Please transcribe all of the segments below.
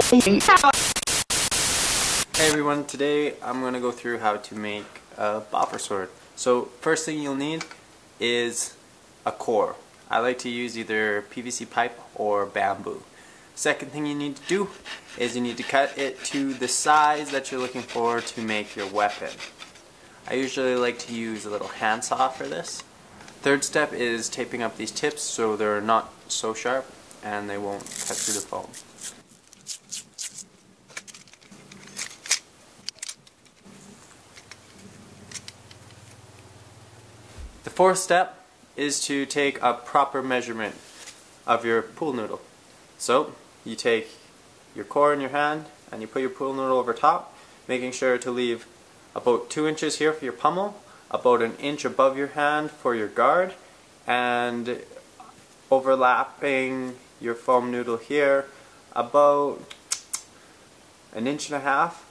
Hey everyone, today I'm going to go through how to make a boffer sword. So first thing you'll need is a core. I like to use either PVC pipe or bamboo. Second thing you need to do is you need to cut it to the size that you're looking for to make your weapon. I usually like to use a little handsaw for this. Third step is taping up these tips so they're not so sharp and they won't cut through the foam. Fourth step is to take a proper measurement of your pool noodle. So you take your core in your hand and you put your pool noodle over top, making sure to leave about 2 inches here for your pommel, about an inch above your hand for your guard, and overlapping your foam noodle here about an inch and a half,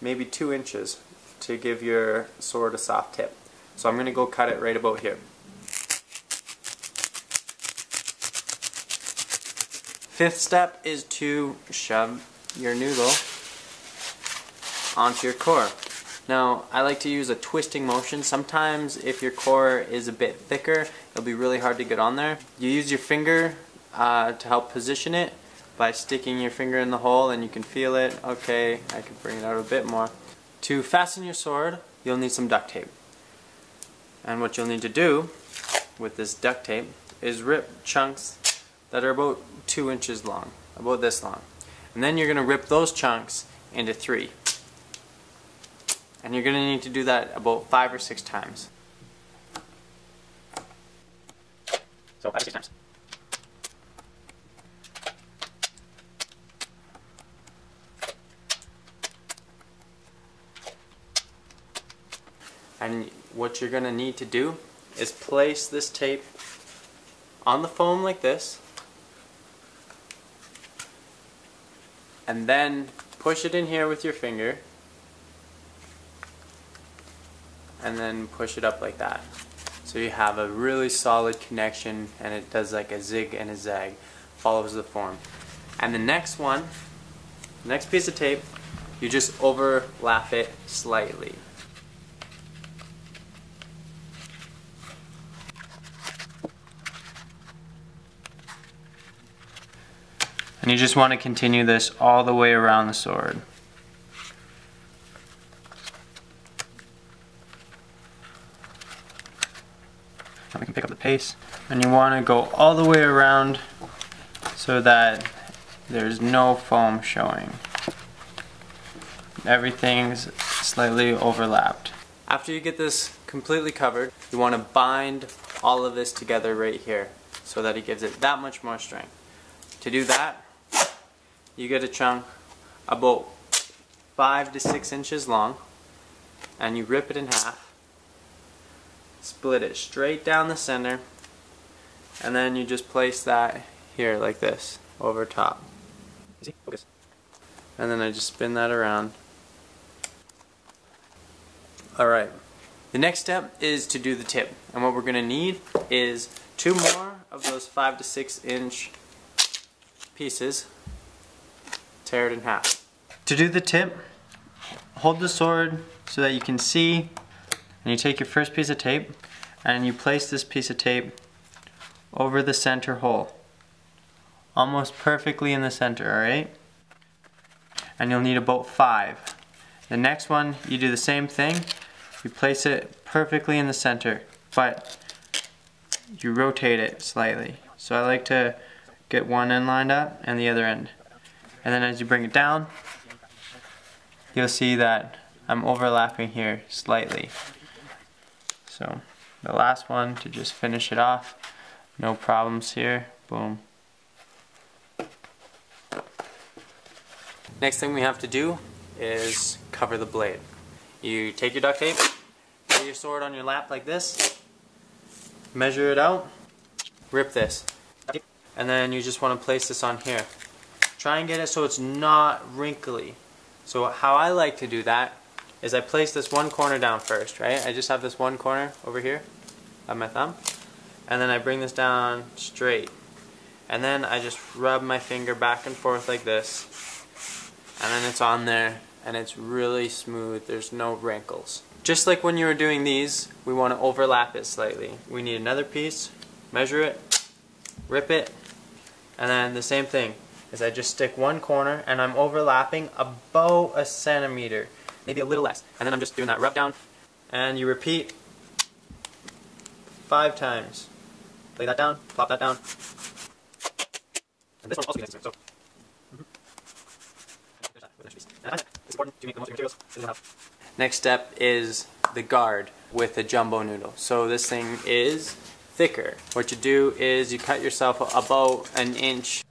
maybe 2 inches to give your sword a soft tip. So I'm going to go cut it right about here. Fifth step is to shove your noodle onto your core. Now, I like to use a twisting motion. Sometimes if your core is a bit thicker, it'll be really hard to get on there. You use your finger uh, to help position it by sticking your finger in the hole and you can feel it. Okay, I can bring it out a bit more. To fasten your sword, you'll need some duct tape. And what you'll need to do with this duct tape is rip chunks that are about two inches long, about this long. And then you're going to rip those chunks into three. And you're going to need to do that about five or six times. So five or six times. And what you're going to need to do is place this tape on the foam like this. And then push it in here with your finger. And then push it up like that. So you have a really solid connection and it does like a zig and a zag follows the form. And the next one next piece of tape you just overlap it slightly And you just want to continue this all the way around the sword. Now we can pick up the pace. And you want to go all the way around so that there's no foam showing. Everything's slightly overlapped. After you get this completely covered, you want to bind all of this together right here so that it gives it that much more strength. To do that, you get a chunk about five to six inches long and you rip it in half split it straight down the center and then you just place that here like this over top. And then I just spin that around. Alright the next step is to do the tip and what we're gonna need is two more of those five to six inch pieces tear it in half. To do the tip, hold the sword so that you can see and you take your first piece of tape and you place this piece of tape over the center hole. Almost perfectly in the center, alright? And you'll need about five. The next one, you do the same thing. You place it perfectly in the center, but you rotate it slightly. So I like to get one end lined up and the other end. And then as you bring it down, you'll see that I'm overlapping here slightly. So the last one to just finish it off, no problems here, boom. Next thing we have to do is cover the blade. You take your duct tape, lay your sword on your lap like this, measure it out, rip this, and then you just want to place this on here. Try and get it so it's not wrinkly. So how I like to do that is I place this one corner down first, right? I just have this one corner over here of my thumb. And then I bring this down straight. And then I just rub my finger back and forth like this. and then it's on there and it's really smooth. There's no wrinkles. Just like when you were doing these, we want to overlap it slightly. We need another piece, measure it, rip it, and then the same thing is I just stick one corner and I'm overlapping about a centimeter, maybe a little less. And then I'm just doing that rub down and you repeat five times. Lay that down, plop that down. And this one also gets so. Mm-hmm. Important to. Next step is the guard with the jumbo noodle. So this thing is thicker. What you do is you cut yourself about an inch.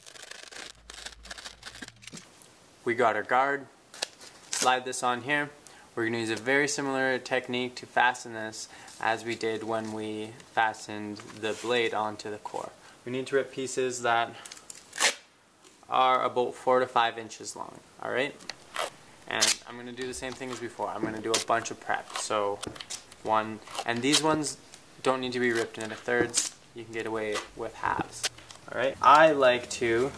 We got our guard. Slide this on here. We're going to use a very similar technique to fasten this as we did when we fastened the blade onto the core. We need to rip pieces that are about 4 to 5 inches long. Alright? And I'm going to do the same thing as before. I'm going to do a bunch of prep. So, one, and these ones don't need to be ripped into thirds. You can get away with halves. Alright? I like to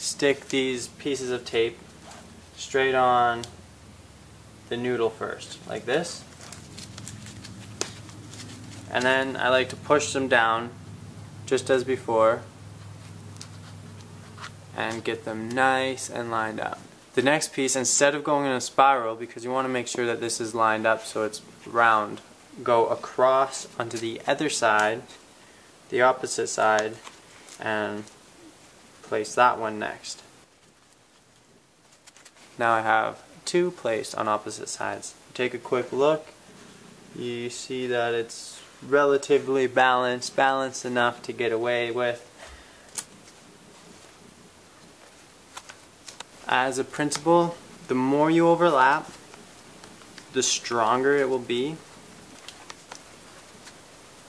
stick these pieces of tape straight on the noodle first, like this. And then I like to push them down, just as before, and get them nice and lined up. The next piece, instead of going in a spiral, because you want to make sure that this is lined up so it's round, go across onto the other side, the opposite side, and place that one next. Now I have two placed on opposite sides. Take a quick look, you see that it's relatively balanced, balanced enough to get away with as a principle, the more you overlap, the stronger it will be.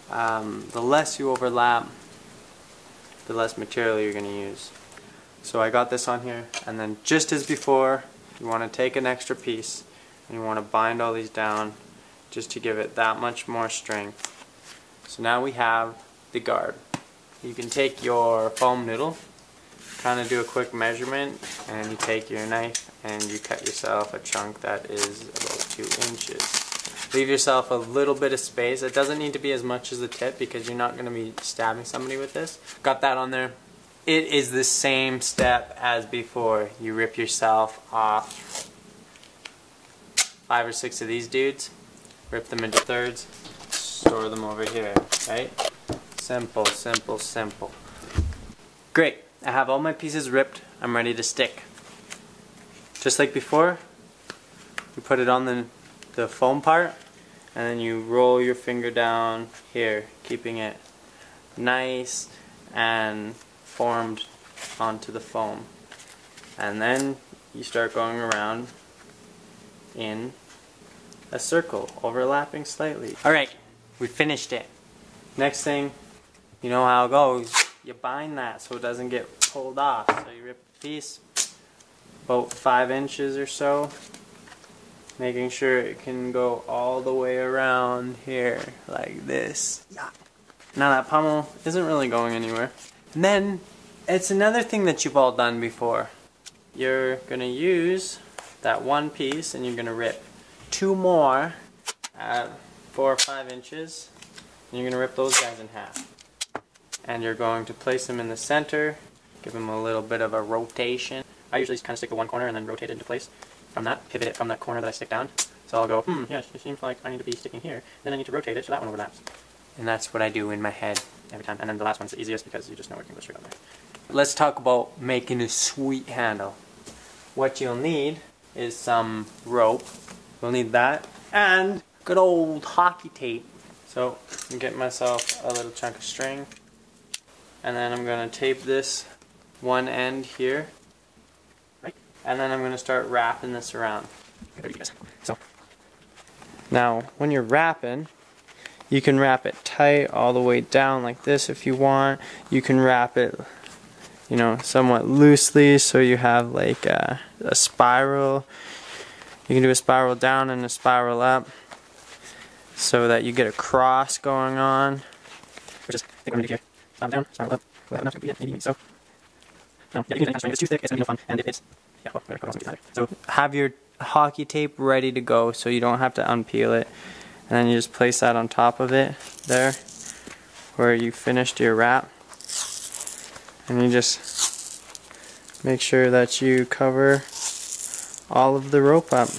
Um, the less you overlap, the less material you're going to use. So I got this on here, and then just as before, you want to take an extra piece, and you want to bind all these down just to give it that much more strength. So now we have the guard. You can take your foam noodle kind of do a quick measurement and you take your knife and you cut yourself a chunk that is about two inches. Leave yourself a little bit of space. It doesn't need to be as much as the tip because you're not going to be stabbing somebody with this. Got that on there. It is the same step as before. You rip yourself off five or six of these dudes, rip them into thirds, store them over here, right? Simple, simple, simple. Great. I have all my pieces ripped. I'm ready to stick. Just like before, you put it on the, the foam part and then you roll your finger down here, keeping it nice and formed onto the foam. And then you start going around in a circle, overlapping slightly. Alright, we finished it. Next thing, you know how it goes you bind that so it doesn't get pulled off. So you rip the piece about five inches or so, making sure it can go all the way around here like this. Yeah. Now that pommel isn't really going anywhere. And then it's another thing that you've all done before. You're gonna use that one piece and you're gonna rip two more at four or five inches and you're gonna rip those guys in half and you're going to place them in the center, give them a little bit of a rotation. I usually kind of stick to one corner and then rotate it into place from that, pivot it from that corner that I stick down. So I'll go, hmm, yes, it seems like I need to be sticking here. Then I need to rotate it so that one overlaps. And that's what I do in my head every time. And then the last one's the easiest because you just know it can go straight on there. Let's talk about making a sweet handle. What you'll need is some rope. We'll need that and good old hockey tape. So I'm getting myself a little chunk of string and then I'm going to tape this one end here and then I'm going to start wrapping this around so now when you're wrapping you can wrap it tight all the way down like this if you want you can wrap it you know somewhat loosely so you have like a, a spiral you can do a spiral down and a spiral up so that you get a cross going on which is I think I'm going to do here Slam down, spiral up. That enough to be it? Maybe so. No, yeah, you can do that kind of If it's too thick, it's to be no fun. And if it's, yeah, well, whatever. So have your hockey tape ready to go so you don't have to unpeel it. And then you just place that on top of it there where you finished your wrap. And you just make sure that you cover all of the rope up.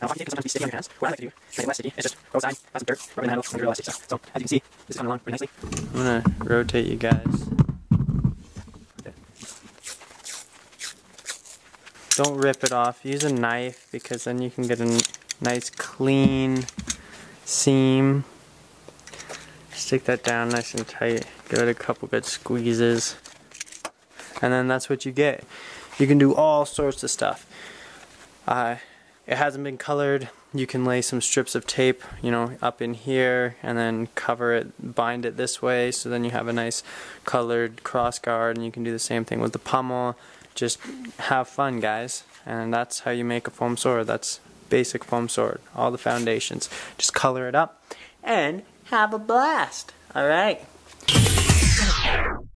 Now, hockey tape can sometimes be sticky on your hands. What I like to do to make it less sticky is just go outside, have some dirt, rub the handle, and real elastic stuff. So, as you can see, this is coming along pretty nicely. I'm gonna rotate you guys. Don't rip it off. Use a knife because then you can get a nice clean seam. Stick that down nice and tight. Give it a couple good squeezes. And then that's what you get. You can do all sorts of stuff. Uh, it hasn't been colored. You can lay some strips of tape, you know, up in here and then cover it, bind it this way so then you have a nice colored cross guard and you can do the same thing with the pommel just have fun guys. And that's how you make a foam sword. That's basic foam sword. All the foundations. Just color it up and have a blast. All right